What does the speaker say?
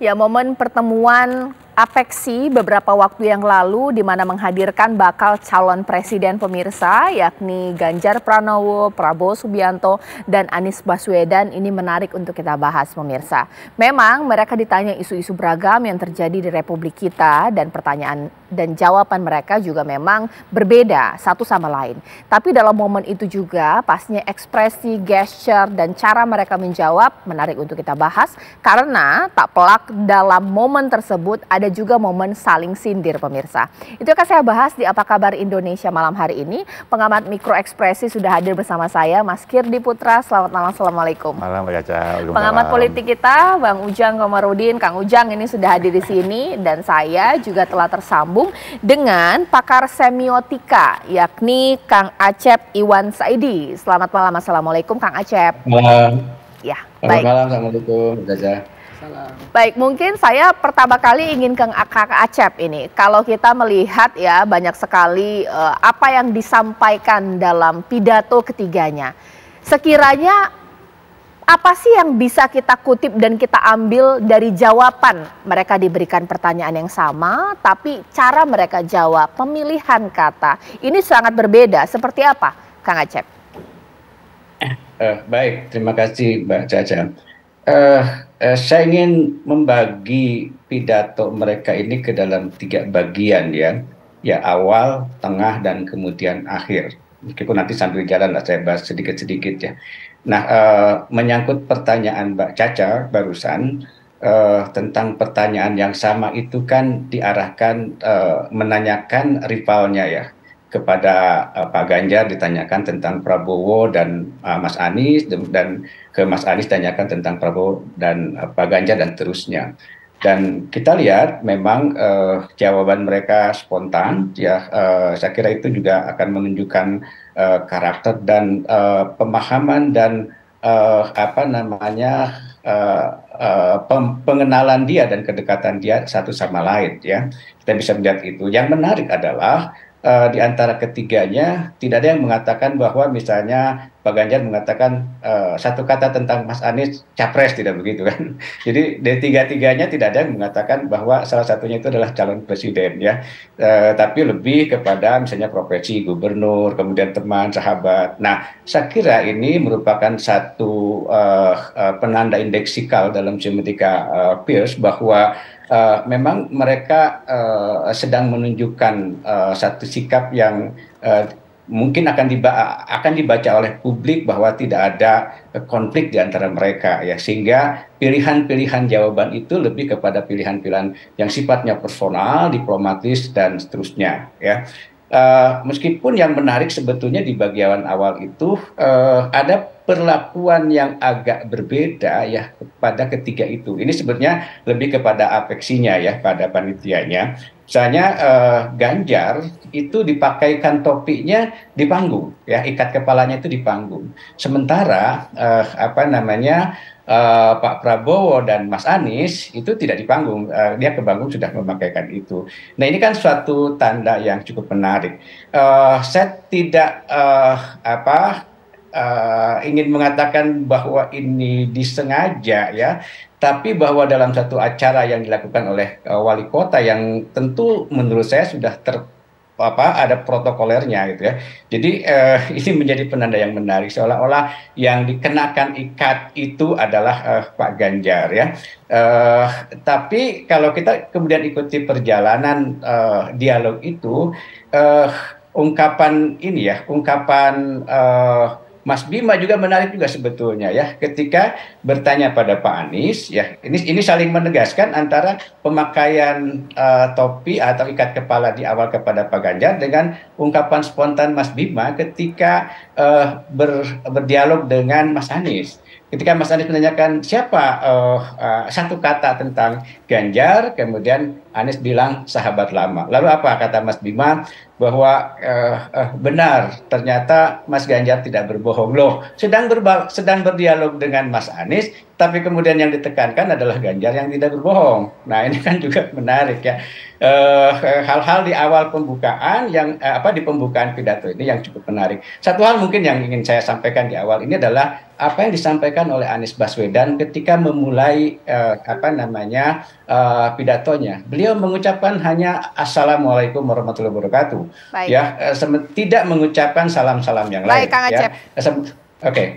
Ya, momen pertemuan Apexi beberapa waktu yang lalu di mana menghadirkan bakal calon presiden pemirsa yakni Ganjar Pranowo, Prabowo Subianto, dan Anies Baswedan ini menarik untuk kita bahas pemirsa. Memang mereka ditanya isu-isu beragam yang terjadi di Republik kita dan pertanyaan dan jawaban mereka juga memang berbeda satu sama lain. Tapi dalam momen itu juga pastinya ekspresi, gesture, dan cara mereka menjawab menarik untuk kita bahas karena tak pelak dalam momen tersebut ada juga momen saling sindir pemirsa. Itu akan saya bahas di Apa Kabar Indonesia malam hari ini. Pengamat mikro ekspresi sudah hadir bersama saya, Mas Kirdi Putra. Selamat malam, Assalamualaikum. Malam, Mbak Caca. Pengamat malam. politik kita, Bang Ujang Komarudin. Kang Ujang ini sudah hadir di sini dan saya juga telah tersambung dengan pakar semiotika, yakni Kang Acep Iwan Saidi. Selamat malam, Assalamualaikum Kang Acep. Malam. Ya, Selamat baik. malam, Assalamualaikum, Caca. Baik, mungkin saya pertama kali ingin ke Kak Acep ini. Kalau kita melihat ya banyak sekali uh, apa yang disampaikan dalam pidato ketiganya. Sekiranya apa sih yang bisa kita kutip dan kita ambil dari jawaban mereka diberikan pertanyaan yang sama, tapi cara mereka jawab, pemilihan kata ini sangat berbeda. Seperti apa, Kang Acep? Uh, baik, terima kasih Mbak Caca. Uh, uh, saya ingin membagi pidato mereka ini ke dalam tiga bagian ya, ya awal, tengah dan kemudian akhir. Meskipun nanti sambil jalan lah saya bahas sedikit-sedikit ya. Nah, uh, menyangkut pertanyaan Mbak Caca barusan uh, tentang pertanyaan yang sama itu kan diarahkan uh, menanyakan rivalnya ya kepada uh, Pak Ganjar ditanyakan tentang Prabowo dan uh, Mas Anies dan, ke Mas Anies tanyakan tentang Prabowo dan uh, Pak Ganjar dan terusnya. Dan kita lihat memang uh, jawaban mereka spontan ya uh, saya kira itu juga akan menunjukkan uh, karakter dan uh, pemahaman dan uh, apa namanya uh, uh, pengenalan dia dan kedekatan dia satu sama lain ya. Kita bisa melihat itu. Yang menarik adalah di antara ketiganya tidak ada yang mengatakan bahwa misalnya Pak Ganjar mengatakan uh, satu kata tentang Mas Anies capres tidak begitu kan. Jadi dari tiga-tiganya tidak ada yang mengatakan bahwa salah satunya itu adalah calon presiden ya. Uh, tapi lebih kepada misalnya profesi gubernur, kemudian teman, sahabat. Nah, saya kira ini merupakan satu uh, uh, penanda indeksikal dalam semiotika uh, Pierce bahwa uh, memang mereka uh, sedang menunjukkan uh, satu sikap yang mungkin akan dibaca, akan dibaca oleh publik bahwa tidak ada konflik di antara mereka ya sehingga pilihan-pilihan jawaban itu lebih kepada pilihan-pilihan yang sifatnya personal, diplomatis dan seterusnya ya. Uh, meskipun yang menarik sebetulnya di bagian awal itu uh, ada perlakuan yang agak berbeda ya pada ketiga itu. Ini sebenarnya lebih kepada afeksinya ya pada panitianya. Misalnya uh, Ganjar itu dipakaikan topinya di panggung ya, ikat kepalanya itu di panggung. Sementara uh, apa namanya uh, Pak Prabowo dan Mas Anies itu tidak di panggung, uh, dia ke panggung sudah memakaikan itu. Nah ini kan suatu tanda yang cukup menarik. Uh, saya tidak uh, apa uh, ingin mengatakan bahwa ini disengaja ya, tapi bahwa dalam satu acara yang dilakukan oleh uh, wali kota yang tentu menurut saya sudah ter apa ada protokolernya gitu ya. Jadi eh, ini menjadi penanda yang menarik seolah-olah yang dikenakan ikat itu adalah eh, Pak Ganjar ya. Eh, tapi kalau kita kemudian ikuti perjalanan eh, dialog itu eh, ungkapan ini ya, ungkapan eh, Mas Bima juga menarik juga sebetulnya ya. Ketika bertanya pada Pak Anies ya ini ini saling menegaskan antara pemakaian uh, topi atau ikat kepala di awal kepada Pak Ganjar dengan ungkapan spontan Mas Bima ketika uh, ber, berdialog dengan Mas Anies ketika Mas Anies menanyakan siapa uh, uh, satu kata tentang Ganjar kemudian Anies bilang sahabat lama. Lalu apa kata Mas Bima? Bahwa uh, uh, benar ternyata Mas Ganjar tidak berbohong. Loh sedang sedang berdialog dengan Mas Anies tapi kemudian yang ditekankan adalah Ganjar yang tidak berbohong. Nah ini kan juga menarik ya. Hal-hal uh, di awal pembukaan yang uh, apa di pembukaan pidato ini yang cukup menarik. Satu hal mungkin yang ingin saya sampaikan di awal ini adalah apa yang disampaikan oleh Anies Baswedan ketika memulai uh, apa namanya uh, pidatonya. Beliau mengucapkan hanya Assalamualaikum warahmatullahi wabarakatuh. Baik. Ya, uh, tidak mengucapkan salam-salam yang Baik, lain. Kang Acep. Ya. Oke. Okay.